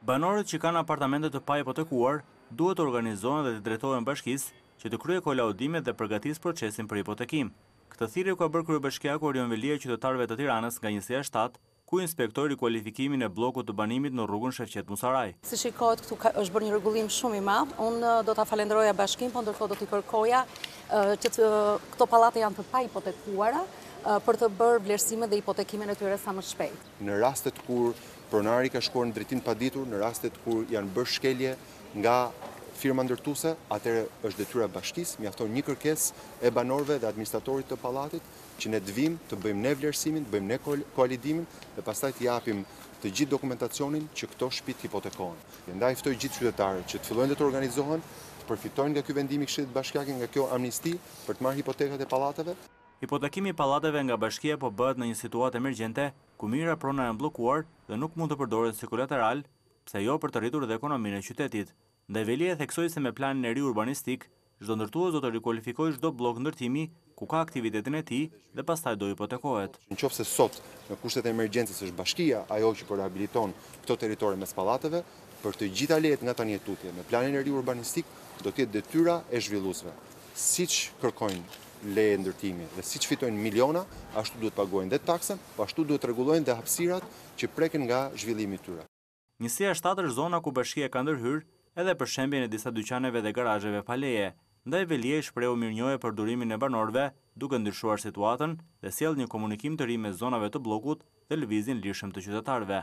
Banorët që kanë apartamente të pahipotekuar duhet të organizohen dhe t'i drejtohen bashkisë që të kryejë kolaudimet dhe përgatisë procesin për hipotekim. Këtë thirrje u ka bërë kryebashkiaku Erion Veliaj qytetarëve të Tiranës nga njësia e shtatë, ku inspektoi rikualifikimin e bllokut të banimit në rrugën Shefqet Musaraj. Si shikohet këtu është bërë një rregullim shumë i madh. Unë do ta falënderoja bashkinë, po ndërkohë do t'i kërkoja që këto pallate janë të pahipotekuara për të bërë vlerësimet dhe hipotekimin e tyre sa më shpejt. në rastet kur pronari ka shkuar në drejtim të paditur, në rastet kur janë bërë shkelje nga firma ndërtuese, atëherë është detyra e bashkisë, mjafton një kërkesë e banorëve dhe administratorit të pallatit që ne të vim, të bëjmë ne vlerësimin, të bëjmë ne koalidimin dhe pastaj të japim të gjithë dokumentacionin që këto shtëpi të hipotekohen. Prandaj ftoj gjithë qytetarët që të fillojnë dhe të organizohen, të përfitojnë nga ky vendim i Këshillit Bashkiak e nga kjo amnisti për të marrë hipotekat e pallateve. Hipotekimi i pallateve nga bashkia po bëhet në një situatë emergjente, ku mijëra prona janë bllokuar dhe nuk mund të përdoren si kolateral, pse jo për të rritur dhe ekonominë e qytetit. Ndaj Veliaj theksoi se me planin e ri urbanistik, çdo ndërtues do të rikualifikojë çdo bllok ndërtimi ku ka aktivitetin e tij dhe pastaj do hipotekohet. Në qoftë se sot, në kushtet e emergjencës është bashkia ajo që po rehabiliton këto territore mes pallateve, për të gjitha lejet nga tani e tutje, me planin e ri urbanistik, do të jetë detyra e zhvilluesve, siç kërkojnë leje ndërtimi dhe siç fitojnë miliona, ashtu duhet të paguajnë dhe taksën, po ashtu duhet të rregullojnë dhe hapësirat që preken nga zhvillimi i tyre. Njësia e shtatë është zona ku bashkia ka ndërhyrë edhe për shembjen e disa dyqaneve dhe garazheve pa leje, ndaj Veliaj shprehu mirënjohje për durimin e banorëve duke ndryshuar situatën dhe sjellë një komunikim të ri mes zonave të bllokut dhe lëvizjen lirshëm të qytetarëve.